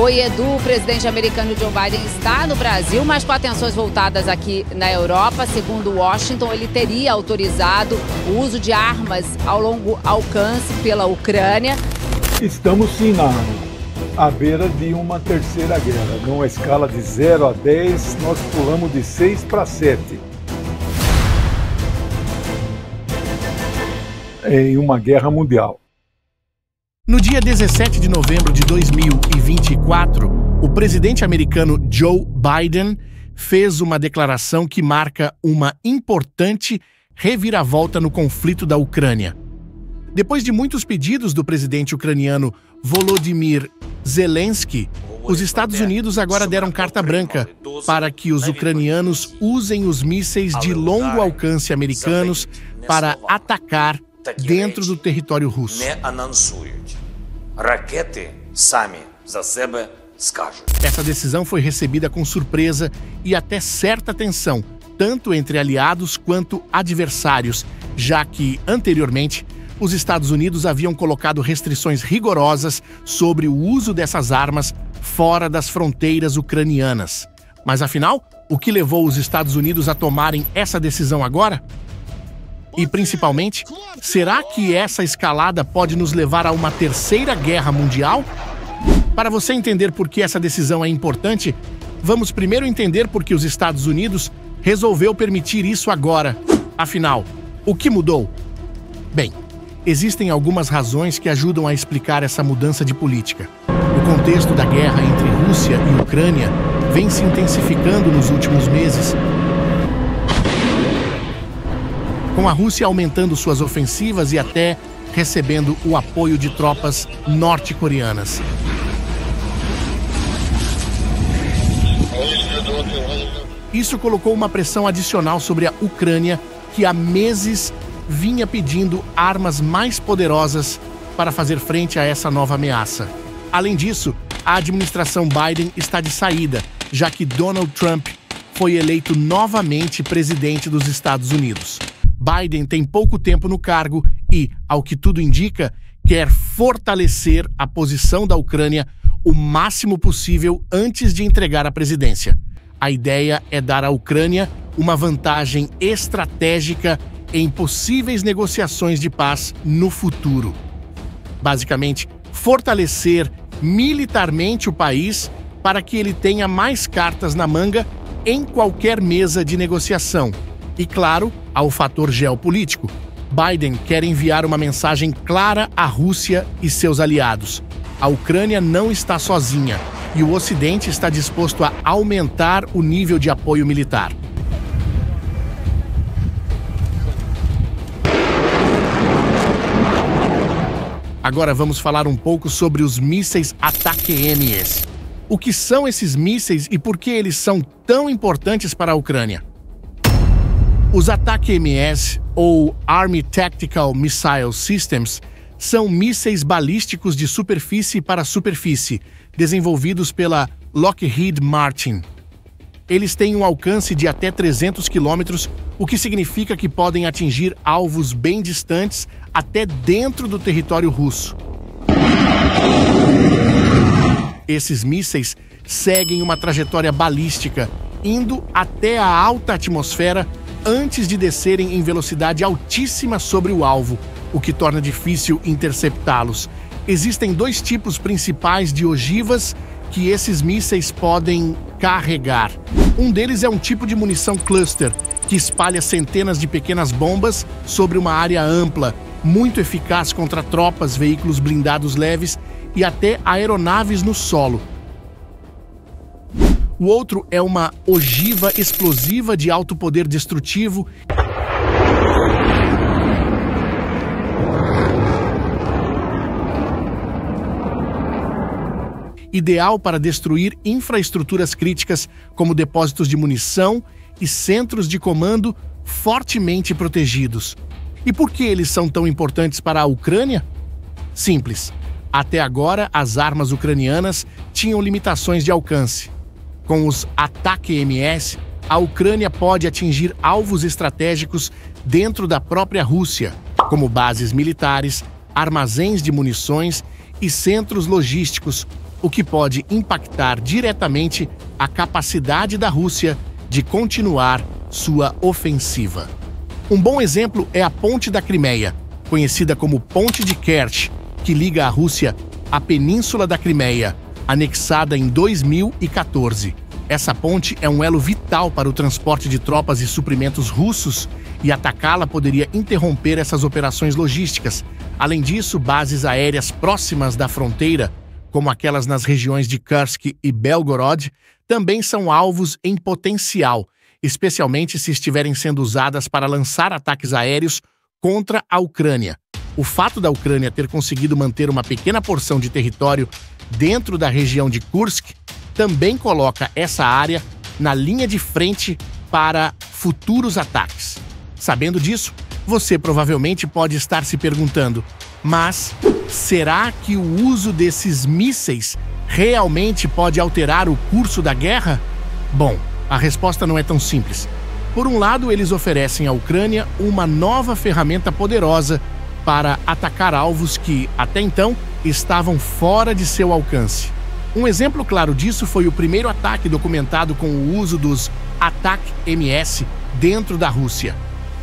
Oi, Edu. O presidente americano Joe Biden está no Brasil, mas com atenções voltadas aqui na Europa. Segundo Washington, ele teria autorizado o uso de armas ao longo alcance pela Ucrânia. Estamos sim na à beira de uma terceira guerra. Numa escala de 0 a 10, nós pulamos de 6 para 7. Em uma guerra mundial. No dia 17 de novembro de 2024, o presidente americano Joe Biden fez uma declaração que marca uma importante reviravolta no conflito da Ucrânia. Depois de muitos pedidos do presidente ucraniano Volodymyr Zelensky, os Estados Unidos agora deram carta branca para que os ucranianos usem os mísseis de longo alcance americanos para atacar dentro do território russo. Essa decisão foi recebida com surpresa e até certa tensão, tanto entre aliados quanto adversários, já que, anteriormente, os Estados Unidos haviam colocado restrições rigorosas sobre o uso dessas armas fora das fronteiras ucranianas. Mas afinal, o que levou os Estados Unidos a tomarem essa decisão agora? E principalmente, será que essa escalada pode nos levar a uma terceira guerra mundial? Para você entender por que essa decisão é importante, vamos primeiro entender por que os Estados Unidos resolveu permitir isso agora. Afinal, o que mudou? Bem, existem algumas razões que ajudam a explicar essa mudança de política. O contexto da guerra entre Rússia e Ucrânia vem se intensificando nos últimos meses com a Rússia aumentando suas ofensivas e até recebendo o apoio de tropas norte-coreanas. Isso colocou uma pressão adicional sobre a Ucrânia, que há meses vinha pedindo armas mais poderosas para fazer frente a essa nova ameaça. Além disso, a administração Biden está de saída, já que Donald Trump foi eleito novamente presidente dos Estados Unidos. Biden tem pouco tempo no cargo e, ao que tudo indica, quer fortalecer a posição da Ucrânia o máximo possível antes de entregar a presidência. A ideia é dar à Ucrânia uma vantagem estratégica em possíveis negociações de paz no futuro. Basicamente, fortalecer militarmente o país para que ele tenha mais cartas na manga em qualquer mesa de negociação. E, claro, ao fator geopolítico. Biden quer enviar uma mensagem clara à Rússia e seus aliados. A Ucrânia não está sozinha e o Ocidente está disposto a aumentar o nível de apoio militar. Agora vamos falar um pouco sobre os mísseis ATAC-MS. O que são esses mísseis e por que eles são tão importantes para a Ucrânia? Os ATAC-MS, ou Army Tactical Missile Systems, são mísseis balísticos de superfície para superfície, desenvolvidos pela Lockheed Martin. Eles têm um alcance de até 300 quilômetros, o que significa que podem atingir alvos bem distantes até dentro do território russo. Esses mísseis seguem uma trajetória balística, indo até a alta atmosfera antes de descerem em velocidade altíssima sobre o alvo, o que torna difícil interceptá-los. Existem dois tipos principais de ogivas que esses mísseis podem carregar. Um deles é um tipo de munição cluster, que espalha centenas de pequenas bombas sobre uma área ampla, muito eficaz contra tropas, veículos blindados leves e até aeronaves no solo. O outro é uma ogiva explosiva de alto poder destrutivo. Ideal para destruir infraestruturas críticas como depósitos de munição e centros de comando fortemente protegidos. E por que eles são tão importantes para a Ucrânia? Simples. Até agora, as armas ucranianas tinham limitações de alcance. Com os ataque-MS, a Ucrânia pode atingir alvos estratégicos dentro da própria Rússia, como bases militares, armazéns de munições e centros logísticos, o que pode impactar diretamente a capacidade da Rússia de continuar sua ofensiva. Um bom exemplo é a Ponte da Crimeia, conhecida como Ponte de Kerch, que liga a Rússia à Península da Crimeia, anexada em 2014. Essa ponte é um elo vital para o transporte de tropas e suprimentos russos e atacá-la poderia interromper essas operações logísticas. Além disso, bases aéreas próximas da fronteira, como aquelas nas regiões de Kursk e Belgorod, também são alvos em potencial, especialmente se estiverem sendo usadas para lançar ataques aéreos contra a Ucrânia. O fato da Ucrânia ter conseguido manter uma pequena porção de território dentro da região de Kursk também coloca essa área na linha de frente para futuros ataques. Sabendo disso, você provavelmente pode estar se perguntando: mas será que o uso desses mísseis realmente pode alterar o curso da guerra? Bom, a resposta não é tão simples. Por um lado, eles oferecem à Ucrânia uma nova ferramenta poderosa para atacar alvos que, até então, estavam fora de seu alcance. Um exemplo claro disso foi o primeiro ataque documentado com o uso dos ATAC-MS dentro da Rússia.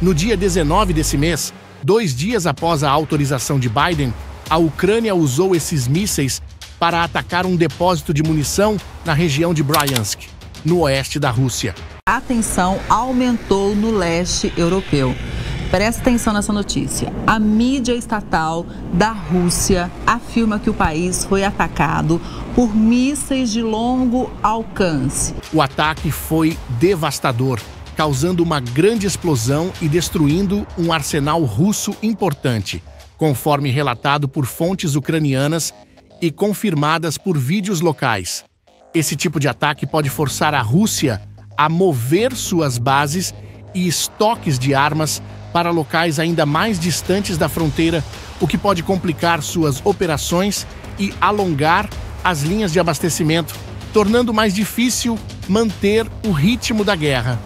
No dia 19 desse mês, dois dias após a autorização de Biden, a Ucrânia usou esses mísseis para atacar um depósito de munição na região de Bryansk, no oeste da Rússia. A tensão aumentou no leste europeu. Presta atenção nessa notícia. A mídia estatal da Rússia afirma que o país foi atacado por mísseis de longo alcance. O ataque foi devastador, causando uma grande explosão e destruindo um arsenal russo importante, conforme relatado por fontes ucranianas e confirmadas por vídeos locais. Esse tipo de ataque pode forçar a Rússia a mover suas bases e estoques de armas para locais ainda mais distantes da fronteira, o que pode complicar suas operações e alongar as linhas de abastecimento, tornando mais difícil manter o ritmo da guerra.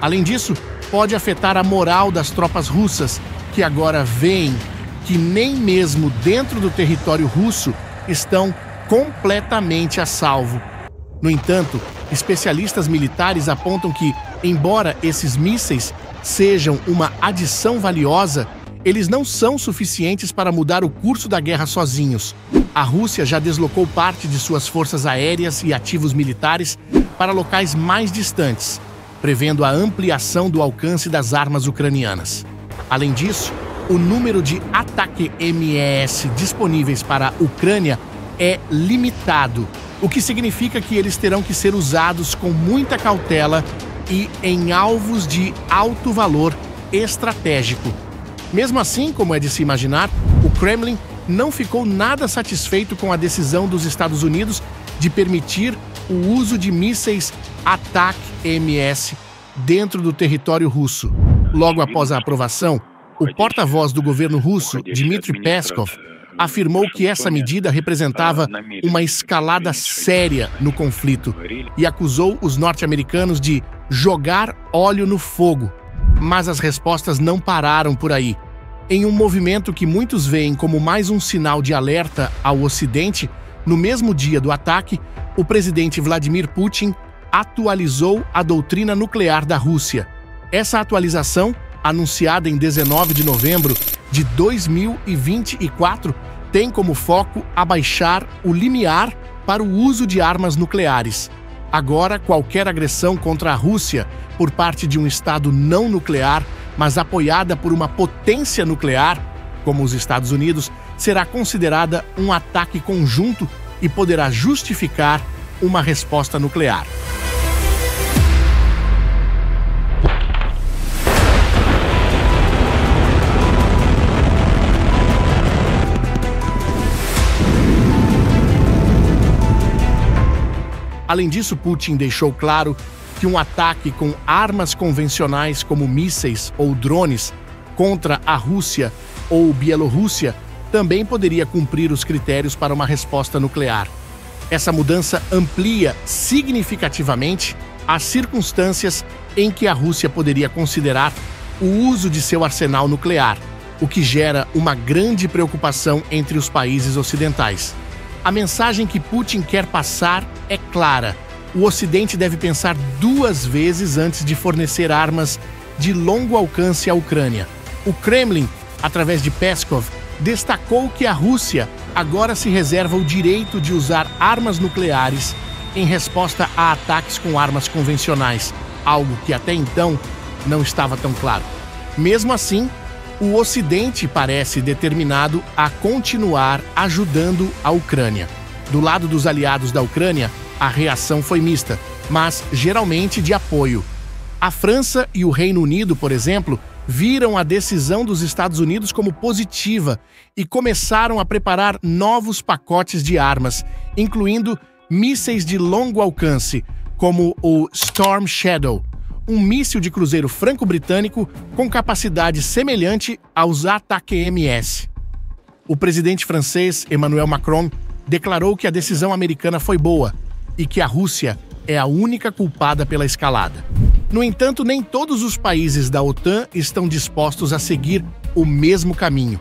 Além disso, pode afetar a moral das tropas russas, que agora veem que nem mesmo dentro do território russo estão completamente a salvo. No entanto, especialistas militares apontam que, embora esses mísseis sejam uma adição valiosa, eles não são suficientes para mudar o curso da guerra sozinhos. A Rússia já deslocou parte de suas forças aéreas e ativos militares para locais mais distantes, prevendo a ampliação do alcance das armas ucranianas. Além disso, o número de ataque MES disponíveis para a Ucrânia é limitado, o que significa que eles terão que ser usados com muita cautela e em alvos de alto valor estratégico. Mesmo assim, como é de se imaginar, o Kremlin não ficou nada satisfeito com a decisão dos Estados Unidos de permitir o uso de mísseis ATAC-MS dentro do território russo. Logo após a aprovação, o porta-voz do governo russo, Dmitry Peskov, afirmou que essa medida representava uma escalada séria no conflito e acusou os norte-americanos de jogar óleo no fogo. Mas as respostas não pararam por aí. Em um movimento que muitos veem como mais um sinal de alerta ao Ocidente, no mesmo dia do ataque, o presidente Vladimir Putin atualizou a doutrina nuclear da Rússia. Essa atualização, anunciada em 19 de novembro, de 2024 tem como foco abaixar o limiar para o uso de armas nucleares. Agora, qualquer agressão contra a Rússia por parte de um Estado não nuclear, mas apoiada por uma potência nuclear, como os Estados Unidos, será considerada um ataque conjunto e poderá justificar uma resposta nuclear. Além disso, Putin deixou claro que um ataque com armas convencionais como mísseis ou drones contra a Rússia ou Bielorrússia também poderia cumprir os critérios para uma resposta nuclear. Essa mudança amplia significativamente as circunstâncias em que a Rússia poderia considerar o uso de seu arsenal nuclear, o que gera uma grande preocupação entre os países ocidentais. A mensagem que Putin quer passar é clara. O Ocidente deve pensar duas vezes antes de fornecer armas de longo alcance à Ucrânia. O Kremlin, através de Peskov, destacou que a Rússia agora se reserva o direito de usar armas nucleares em resposta a ataques com armas convencionais, algo que até então não estava tão claro. Mesmo assim, o Ocidente parece determinado a continuar ajudando a Ucrânia. Do lado dos aliados da Ucrânia, a reação foi mista, mas geralmente de apoio. A França e o Reino Unido, por exemplo, viram a decisão dos Estados Unidos como positiva e começaram a preparar novos pacotes de armas, incluindo mísseis de longo alcance, como o Storm Shadow, um míssil de cruzeiro franco-britânico com capacidade semelhante aos ATAC-MS. O presidente francês Emmanuel Macron declarou que a decisão americana foi boa e que a Rússia é a única culpada pela escalada. No entanto, nem todos os países da OTAN estão dispostos a seguir o mesmo caminho.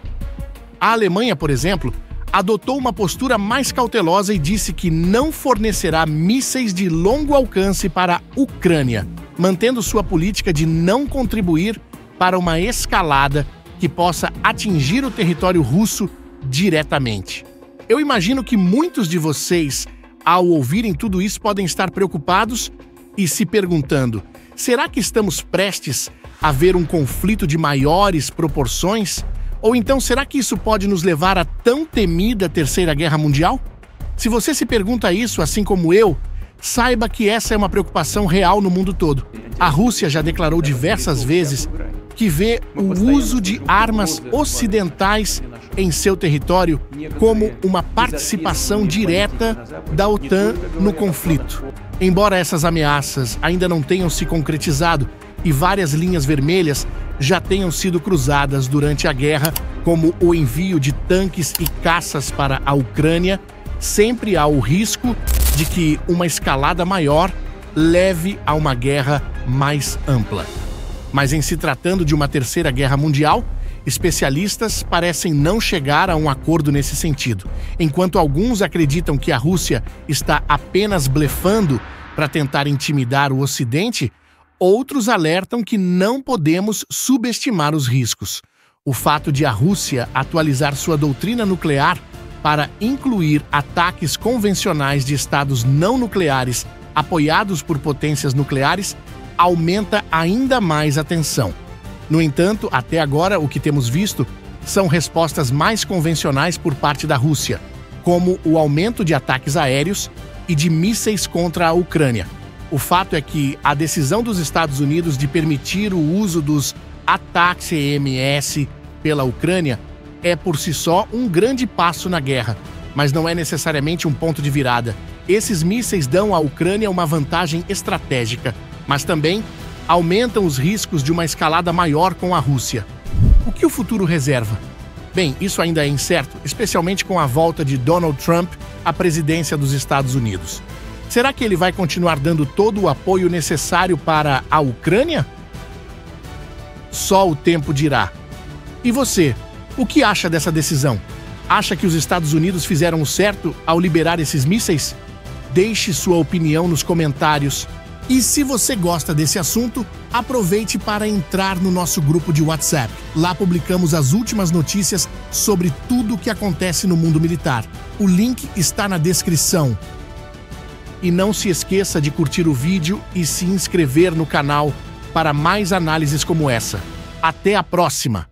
A Alemanha, por exemplo, adotou uma postura mais cautelosa e disse que não fornecerá mísseis de longo alcance para a Ucrânia, mantendo sua política de não contribuir para uma escalada que possa atingir o território russo diretamente. Eu imagino que muitos de vocês, ao ouvirem tudo isso, podem estar preocupados e se perguntando: será que estamos prestes a ver um conflito de maiores proporções? Ou então será que isso pode nos levar à tão temida Terceira Guerra Mundial? Se você se pergunta isso, assim como eu, saiba que essa é uma preocupação real no mundo todo. A Rússia já declarou diversas vezes que vê o uso de armas ocidentais em seu território como uma participação direta da OTAN no conflito. Embora essas ameaças ainda não tenham se concretizado e várias linhas vermelhas já tenham sido cruzadas durante a guerra, como o envio de tanques e caças para a Ucrânia, sempre há o risco de que uma escalada maior leve a uma guerra mais ampla. Mas em se tratando de uma terceira guerra mundial, especialistas parecem não chegar a um acordo nesse sentido. Enquanto alguns acreditam que a Rússia está apenas blefando para tentar intimidar o Ocidente, outros alertam que não podemos subestimar os riscos. O fato de a Rússia atualizar sua doutrina nuclear para incluir ataques convencionais de estados não nucleares apoiados por potências nucleares aumenta ainda mais a tensão. No entanto, até agora o que temos visto são respostas mais convencionais por parte da Rússia, como o aumento de ataques aéreos e de mísseis contra a Ucrânia. O fato é que a decisão dos Estados Unidos de permitir o uso dos ataques EMS pela Ucrânia é por si só um grande passo na guerra, mas não é necessariamente um ponto de virada. Esses mísseis dão à Ucrânia uma vantagem estratégica, mas também aumentam os riscos de uma escalada maior com a Rússia. O que o futuro reserva? Bem, isso ainda é incerto, especialmente com a volta de Donald Trump à presidência dos Estados Unidos. Será que ele vai continuar dando todo o apoio necessário para a Ucrânia? Só o tempo dirá. E você, o que acha dessa decisão? Acha que os Estados Unidos fizeram o certo ao liberar esses mísseis? Deixe sua opinião nos comentários. E se você gosta desse assunto, aproveite para entrar no nosso grupo de WhatsApp. Lá publicamos as últimas notícias sobre tudo o que acontece no mundo militar. O link está na descrição. E não se esqueça de curtir o vídeo e se inscrever no canal para mais análises como essa. Até a próxima!